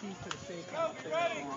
keys to the safe. Go, ready.